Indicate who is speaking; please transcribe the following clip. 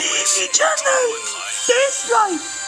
Speaker 1: watching Channel This life!